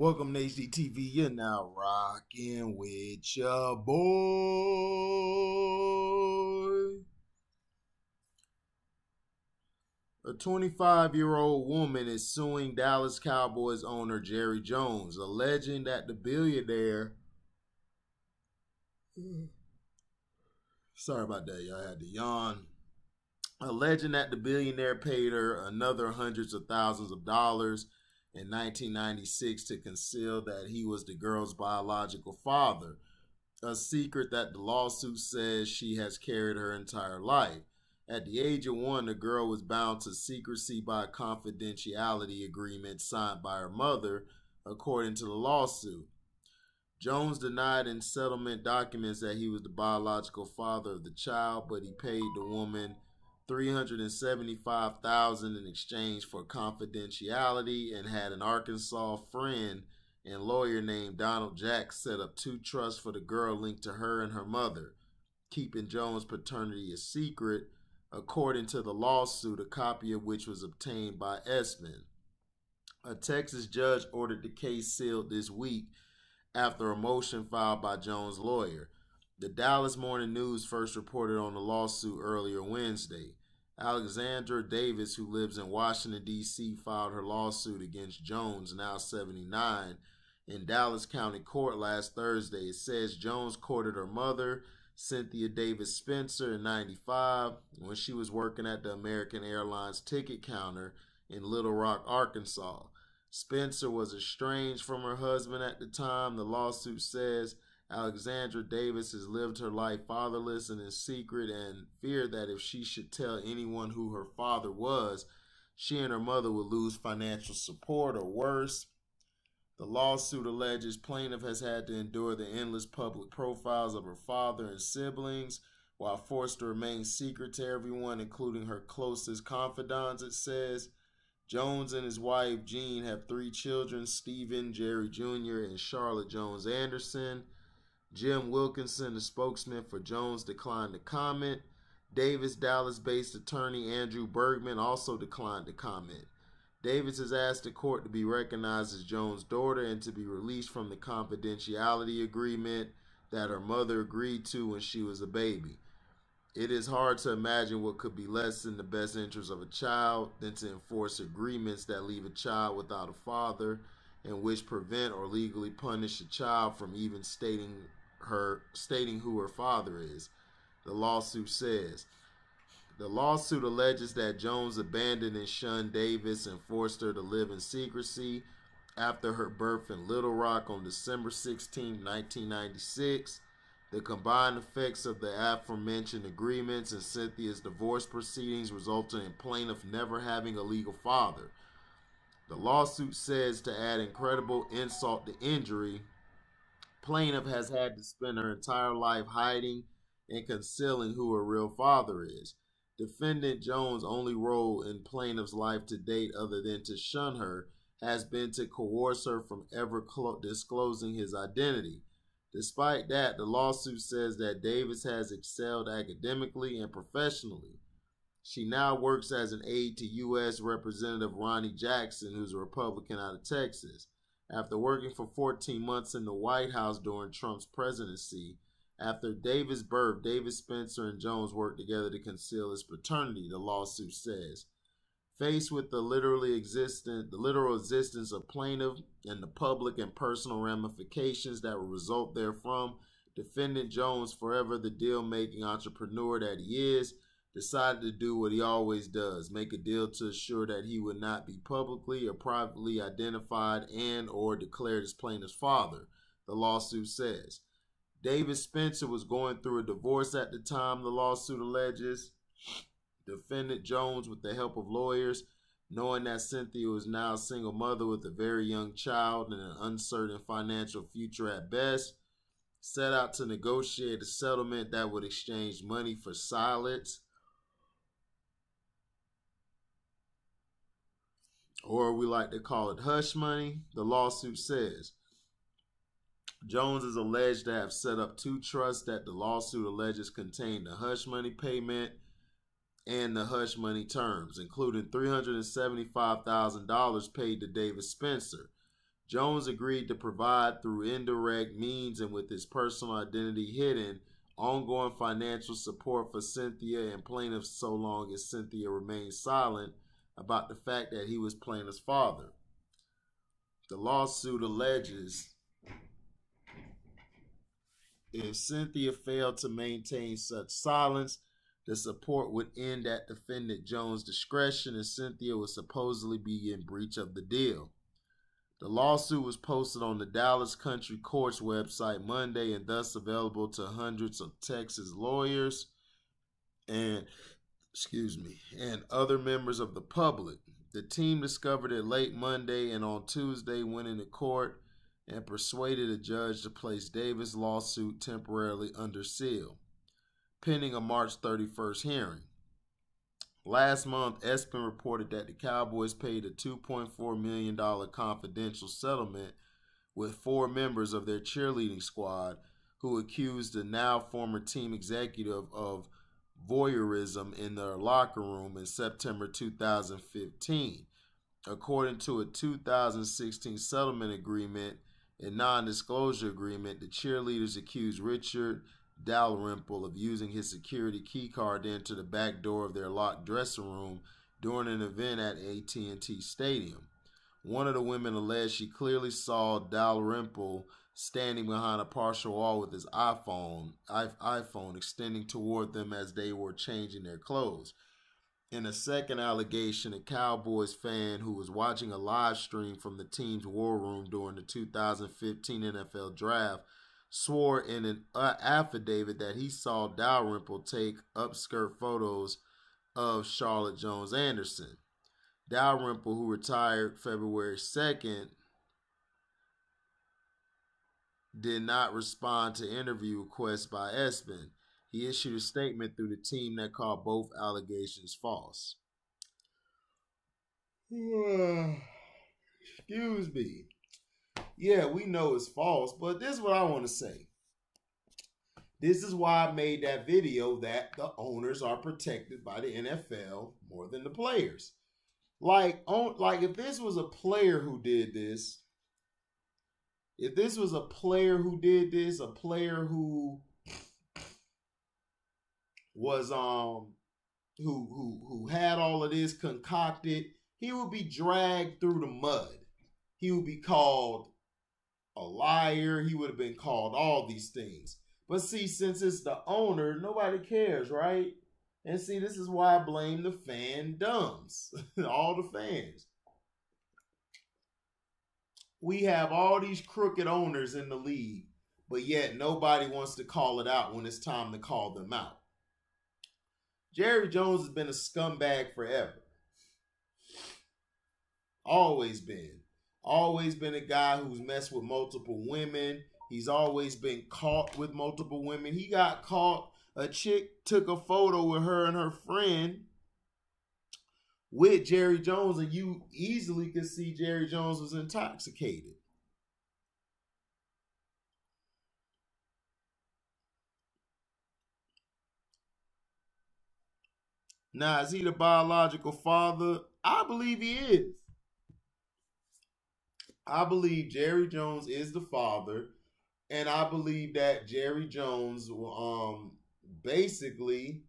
Welcome to HDTV. You're now rocking with your boy. A 25 year old woman is suing Dallas Cowboys owner Jerry Jones, alleging that the billionaire. Sorry about that, y'all. I had to yawn. Alleging that the billionaire paid her another hundreds of thousands of dollars in 1996 to conceal that he was the girl's biological father, a secret that the lawsuit says she has carried her entire life. At the age of one, the girl was bound to secrecy by a confidentiality agreement signed by her mother, according to the lawsuit. Jones denied in settlement documents that he was the biological father of the child, but he paid the woman 375,000 in exchange for confidentiality and had an Arkansas friend and lawyer named Donald Jack set up two trusts for the girl linked to her and her mother, keeping Jones' paternity a secret, according to the lawsuit, a copy of which was obtained by Esmond. A Texas judge ordered the case sealed this week after a motion filed by Jones' lawyer. The Dallas Morning News first reported on the lawsuit earlier Wednesday. Alexandra Davis, who lives in Washington, D.C., filed her lawsuit against Jones, now 79, in Dallas County Court last Thursday. It says Jones courted her mother, Cynthia Davis Spencer, in 95 when she was working at the American Airlines ticket counter in Little Rock, Arkansas. Spencer was estranged from her husband at the time, the lawsuit says. Alexandra Davis has lived her life fatherless and in secret and feared that if she should tell anyone who her father was, she and her mother would lose financial support or worse. The lawsuit alleges plaintiff has had to endure the endless public profiles of her father and siblings while forced to remain secret to everyone, including her closest confidants, it says. Jones and his wife Gene have three children Stephen, Jerry Jr., and Charlotte Jones Anderson. Jim Wilkinson, the spokesman for Jones, declined to comment. Davis Dallas based attorney Andrew Bergman also declined to comment. Davis has asked the court to be recognized as Jones' daughter and to be released from the confidentiality agreement that her mother agreed to when she was a baby. It is hard to imagine what could be less in the best interest of a child than to enforce agreements that leave a child without a father and which prevent or legally punish a child from even stating her stating who her father is. The lawsuit says. The lawsuit alleges that Jones abandoned and shunned Davis and forced her to live in secrecy after her birth in Little Rock on December 16, 1996. The combined effects of the aforementioned agreements and Cynthia's divorce proceedings resulted in plaintiff never having a legal father. The lawsuit says to add incredible insult to injury, plaintiff has had to spend her entire life hiding and concealing who her real father is. Defendant Jones' only role in plaintiff's life to date, other than to shun her, has been to coerce her from ever disclosing his identity. Despite that, the lawsuit says that Davis has excelled academically and professionally. She now works as an aide to U.S. Representative Ronny Jackson, who's a Republican out of Texas. After working for 14 months in the White House during Trump's presidency, after Davis' birth, Davis Spencer and Jones worked together to conceal his paternity, the lawsuit says. Faced with the literally existent the literal existence of plaintiff and the public and personal ramifications that will result therefrom, defendant Jones, forever the deal making entrepreneur that he is, decided to do what he always does make a deal to assure that he would not be publicly or privately identified and or declared as plaintiff's father the lawsuit says. Davis spencer was going through a divorce at the time the lawsuit alleges. Defendant jones with the help of lawyers knowing that cynthia was now a single mother with a very young child and an uncertain financial future at best set out to negotiate a settlement that would exchange money for silence or we like to call it hush money, the lawsuit says. Jones is alleged to have set up two trusts that the lawsuit alleges contain the hush money payment and the hush money terms, including $375,000 paid to Davis Spencer. Jones agreed to provide through indirect means and with his personal identity hidden ongoing financial support for Cynthia and plaintiffs so long as Cynthia remains silent about the fact that he was plaintiff's father. The lawsuit alleges if Cynthia failed to maintain such silence, the support would end at defendant Jones' discretion and Cynthia would supposedly be in breach of the deal. The lawsuit was posted on the Dallas County Courts website Monday and thus available to hundreds of Texas lawyers and excuse me, and other members of the public. The team discovered it late Monday and on Tuesday went into court and persuaded a judge to place Davis' lawsuit temporarily under seal, pending a March 31st hearing. Last month, ESPN reported that the Cowboys paid a $2.4 million confidential settlement with four members of their cheerleading squad who accused the now former team executive of voyeurism in their locker room in September 2015. According to a 2016 settlement agreement and non disclosure agreement, the cheerleaders accused Richard Dalrymple of using his security key card to enter the back door of their locked dressing room during an event at AT&T Stadium. One of the women alleged she clearly saw Dalrymple standing behind a partial wall with his iPhone iPhone extending toward them as they were changing their clothes. In a second allegation, a Cowboys fan who was watching a live stream from the team's war room during the 2015 NFL draft swore in an uh, affidavit that he saw Dalrymple take upskirt photos of Charlotte Jones Anderson. Dalrymple, who retired February 2nd, did not respond to interview requests by ESPN. He issued a statement through the team that called both allegations false. Excuse me yeah, we know it's false, but this is what I want to say. This is why I made that video that the owners are protected by the NFL more than the players. Like, on, like if this was a player who did this, if this was a player who did this, a player who was um who who who had all of this concocted, he would be dragged through the mud. He would be called a liar. He would have been called all these things. But see, since it's the owner, nobody cares, right? And see, this is why I blame the fan dumbs, all the fans. We have all these crooked owners in the league, but yet nobody wants to call it out when it's time to call them out. Jerry Jones has been a scumbag forever. Always been always been a guy who's messed with multiple women. He's always been caught with multiple women. He got caught. A chick took a photo with her and her friend with Jerry Jones, and you easily could see Jerry Jones was intoxicated. Now, is he the biological father? I believe he is. I believe Jerry Jones is the father, and I believe that Jerry Jones um basically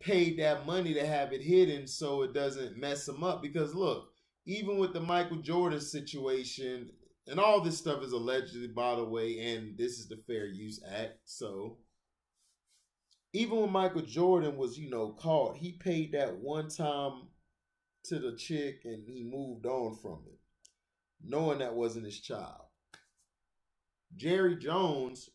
paid that money to have it hidden so it doesn't mess him up. Because look, even with the Michael Jordan situation, and all this stuff is allegedly, by the way, and this is the Fair Use Act, so even when Michael Jordan was, you know, caught, he paid that one time to the chick and he moved on from it, knowing that wasn't his child. Jerry Jones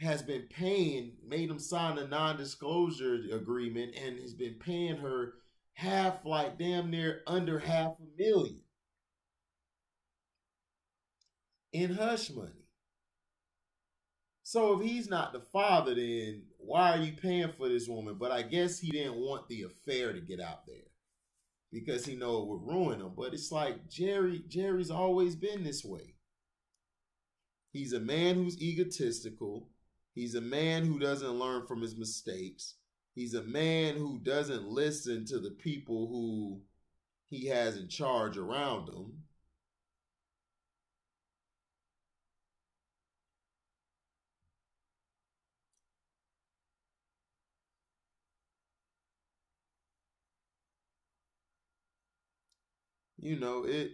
has been paying, made him sign a non disclosure agreement, and has been paying her half, like damn near under half a million in hush money. So if he's not the father, then why are you paying for this woman? But I guess he didn't want the affair to get out there because he know it would ruin him. But it's like Jerry, Jerry's always been this way. He's a man who's egotistical. He's a man who doesn't learn from his mistakes. He's a man who doesn't listen to the people who he has in charge around him. You know, it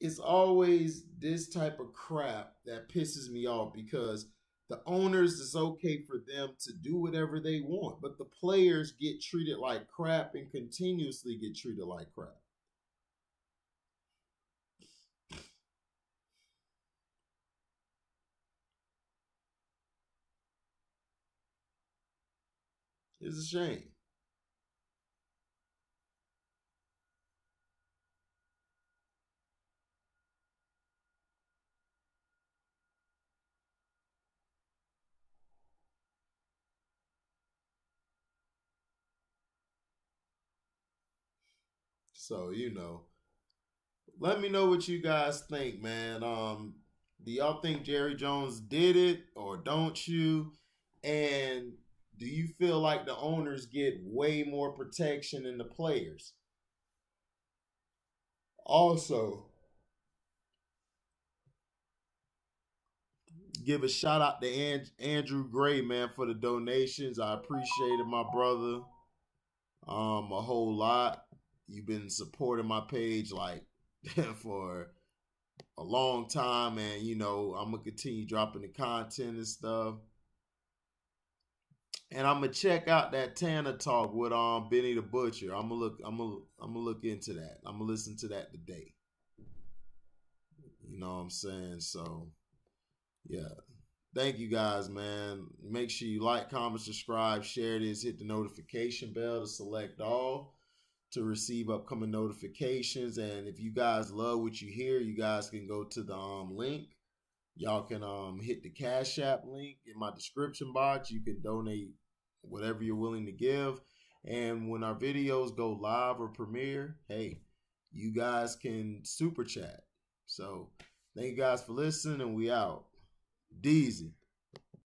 it's always this type of crap that pisses me off because the owners is okay for them to do whatever they want, but the players get treated like crap and continuously get treated like crap. It's a shame. So, you know, let me know what you guys think, man. Um, do y'all think Jerry Jones did it or don't you? And do you feel like the owners get way more protection than the players? Also, give a shout out to Andrew Gray, man, for the donations. I appreciate it, my brother, um, a whole lot. You've been supporting my page like for a long time, and you know I'm gonna continue dropping the content and stuff. And I'm gonna check out that Tana Talk with um Benny the Butcher. I'm gonna look. I'm gonna. I'm gonna look into that. I'm gonna listen to that today. You know what I'm saying? So, yeah. Thank you guys, man. Make sure you like, comment, subscribe, share this, hit the notification bell to select all to receive upcoming notifications. And if you guys love what you hear, you guys can go to the um, link. Y'all can um, hit the Cash App link in my description box. You can donate whatever you're willing to give. And when our videos go live or premiere, hey, you guys can super chat. So thank you guys for listening, and we out. Deezy.